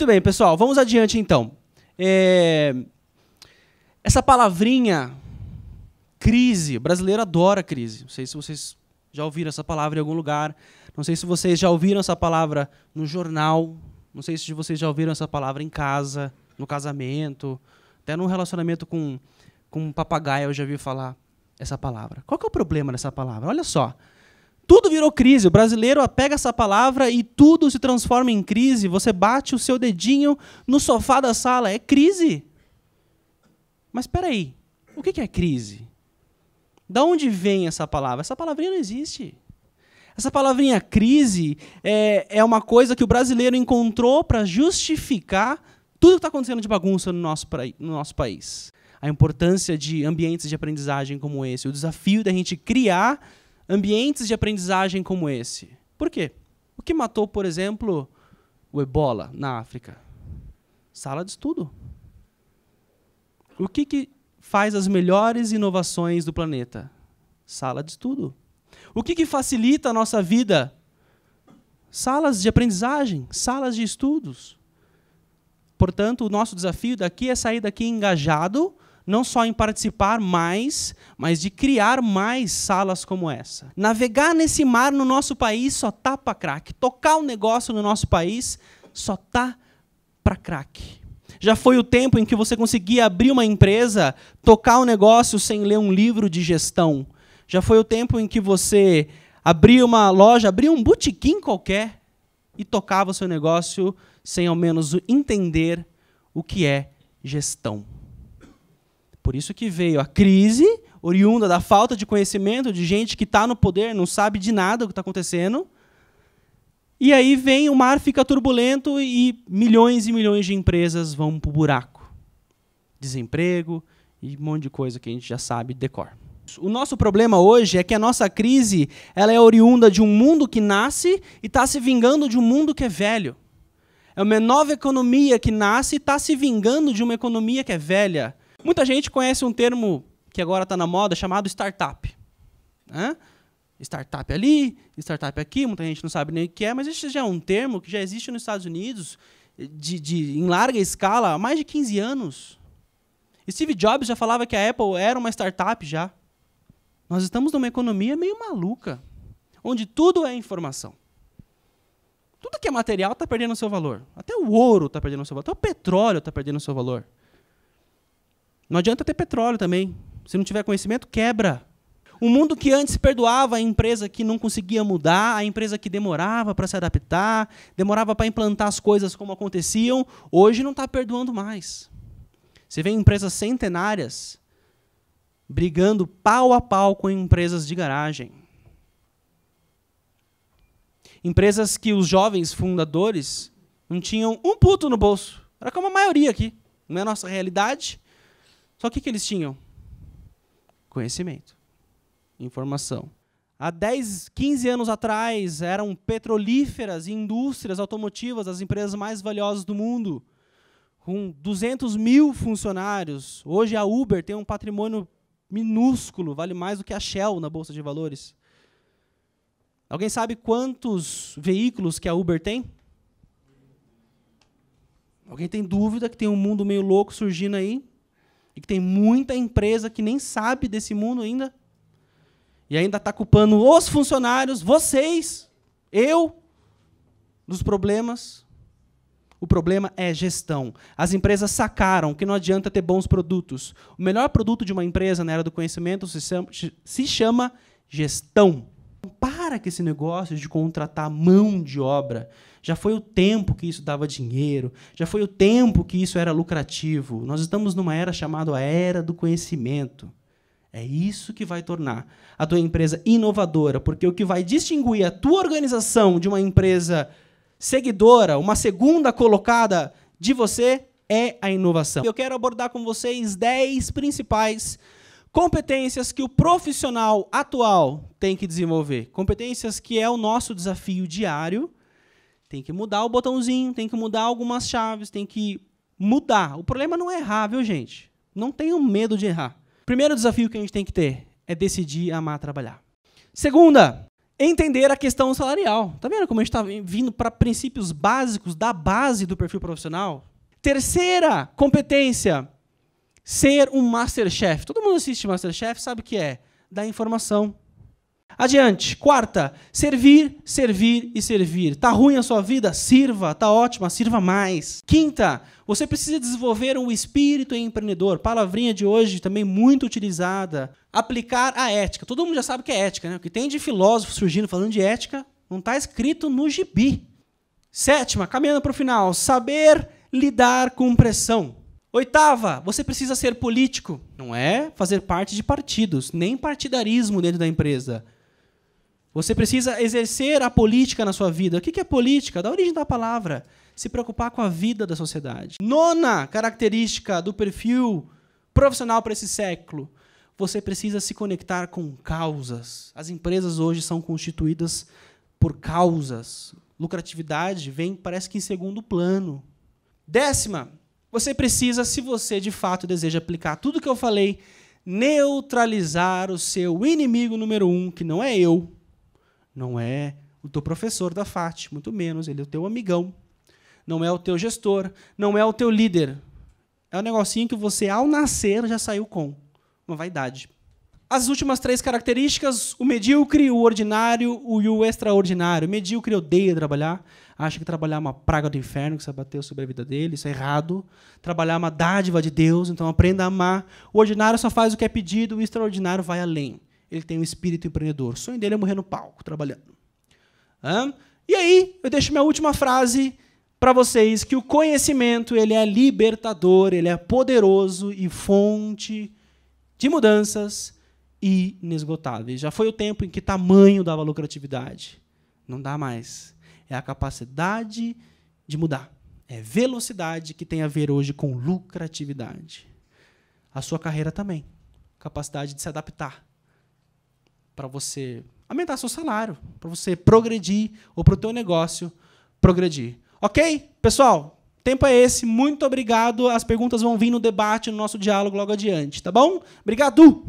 Muito bem, pessoal, vamos adiante então. É... Essa palavrinha crise, o brasileiro adora crise. Não sei se vocês já ouviram essa palavra em algum lugar. Não sei se vocês já ouviram essa palavra no jornal. Não sei se vocês já ouviram essa palavra em casa, no casamento, até no relacionamento com, com um papagaio eu já vi falar essa palavra. Qual é o problema dessa palavra? Olha só. Tudo virou crise. O brasileiro pega essa palavra e tudo se transforma em crise. Você bate o seu dedinho no sofá da sala. É crise. Mas espera aí. O que é crise? Da onde vem essa palavra? Essa palavrinha não existe. Essa palavrinha crise é, é uma coisa que o brasileiro encontrou para justificar tudo que está acontecendo de bagunça no nosso, no nosso país a importância de ambientes de aprendizagem como esse, o desafio da gente criar ambientes de aprendizagem como esse. Por quê? O que matou, por exemplo, o ebola na África? Sala de estudo. O que, que faz as melhores inovações do planeta? Sala de estudo. O que, que facilita a nossa vida? Salas de aprendizagem, salas de estudos. Portanto, o nosso desafio daqui é sair daqui engajado não só em participar mais, mas de criar mais salas como essa. Navegar nesse mar no nosso país só tá para craque. Tocar o um negócio no nosso país só tá para craque. Já foi o tempo em que você conseguia abrir uma empresa, tocar o um negócio sem ler um livro de gestão. Já foi o tempo em que você abria uma loja, abria um botequim qualquer e tocava o seu negócio sem ao menos entender o que é gestão. Por isso que veio a crise, oriunda da falta de conhecimento de gente que está no poder, não sabe de nada do que está acontecendo. E aí vem o mar fica turbulento e milhões e milhões de empresas vão para o buraco. Desemprego e um monte de coisa que a gente já sabe decor. O nosso problema hoje é que a nossa crise ela é oriunda de um mundo que nasce e está se vingando de um mundo que é velho. É uma nova economia que nasce e está se vingando de uma economia que é velha. Muita gente conhece um termo que agora está na moda chamado startup. Né? Startup ali, startup aqui, muita gente não sabe nem o que é, mas esse já é um termo que já existe nos Estados Unidos de, de, em larga escala há mais de 15 anos. Steve Jobs já falava que a Apple era uma startup já. Nós estamos numa economia meio maluca, onde tudo é informação. Tudo que é material está perdendo seu valor. Até o ouro está perdendo seu valor. Até o petróleo está perdendo seu valor. Não adianta ter petróleo também. Se não tiver conhecimento, quebra. Um mundo que antes perdoava a empresa que não conseguia mudar, a empresa que demorava para se adaptar, demorava para implantar as coisas como aconteciam, hoje não está perdoando mais. Você vê empresas centenárias brigando pau a pau com empresas de garagem. Empresas que os jovens fundadores não tinham um puto no bolso. Era como a maioria aqui. Não é a nossa realidade, só que o que eles tinham? Conhecimento, informação. Há 10, 15 anos atrás, eram petrolíferas e indústrias automotivas as empresas mais valiosas do mundo, com 200 mil funcionários. Hoje a Uber tem um patrimônio minúsculo, vale mais do que a Shell na Bolsa de Valores. Alguém sabe quantos veículos que a Uber tem? Alguém tem dúvida que tem um mundo meio louco surgindo aí? E que tem muita empresa que nem sabe desse mundo ainda. E ainda está culpando os funcionários, vocês, eu, dos problemas. O problema é gestão. As empresas sacaram que não adianta ter bons produtos. O melhor produto de uma empresa na era do conhecimento se chama, se chama gestão. Para com esse negócio de contratar mão de obra. Já foi o tempo que isso dava dinheiro, já foi o tempo que isso era lucrativo. Nós estamos numa era chamada a era do conhecimento. É isso que vai tornar a tua empresa inovadora, porque o que vai distinguir a tua organização de uma empresa seguidora, uma segunda colocada de você, é a inovação. Eu quero abordar com vocês 10 principais competências que o profissional atual tem que desenvolver. Competências que é o nosso desafio diário tem que mudar o botãozinho, tem que mudar algumas chaves, tem que mudar. O problema não é errar, viu, gente? Não tenham medo de errar. Primeiro desafio que a gente tem que ter é decidir amar trabalhar. Segunda, entender a questão salarial. Tá vendo como a gente está vindo para princípios básicos da base do perfil profissional? Terceira competência, ser um masterchef. Todo mundo assiste Masterchef, sabe o que é? Dar informação. Adiante. Quarta, servir, servir e servir. Tá ruim a sua vida? Sirva. Tá ótima, sirva mais. Quinta, você precisa desenvolver um espírito empreendedor. Palavrinha de hoje também muito utilizada. Aplicar a ética. Todo mundo já sabe o que é ética, né? O que tem de filósofo surgindo falando de ética não está escrito no gibi. Sétima, caminhando para o final, saber lidar com pressão. Oitava, você precisa ser político. Não é fazer parte de partidos, nem partidarismo dentro da empresa. Você precisa exercer a política na sua vida. O que é política? Da origem da palavra. Se preocupar com a vida da sociedade. Nona característica do perfil profissional para esse século. Você precisa se conectar com causas. As empresas hoje são constituídas por causas. Lucratividade vem, parece que em segundo plano. Décima, você precisa, se você de fato deseja aplicar tudo que eu falei, neutralizar o seu inimigo número um, que não é eu, não é o teu professor da FAT, muito menos, ele é o teu amigão. Não é o teu gestor, não é o teu líder. É um negocinho que você, ao nascer, já saiu com. Uma vaidade. As últimas três características, o medíocre, o ordinário e o extraordinário. O medíocre odeia trabalhar, acha que trabalhar é uma praga do inferno, que você bateu sobre a vida dele, isso é errado. Trabalhar é uma dádiva de Deus, então aprenda a amar. O ordinário só faz o que é pedido, o extraordinário vai além ele tem um espírito empreendedor. O sonho dele é morrer no palco, trabalhando. Hã? E aí, eu deixo minha última frase para vocês, que o conhecimento ele é libertador, ele é poderoso e fonte de mudanças inesgotáveis. Já foi o tempo em que tamanho dava lucratividade. Não dá mais. É a capacidade de mudar. É velocidade que tem a ver hoje com lucratividade. A sua carreira também. Capacidade de se adaptar para você aumentar seu salário, para você progredir ou para o teu negócio progredir. Ok? Pessoal, tempo é esse. Muito obrigado. As perguntas vão vir no debate, no nosso diálogo logo adiante, tá bom? Obrigado!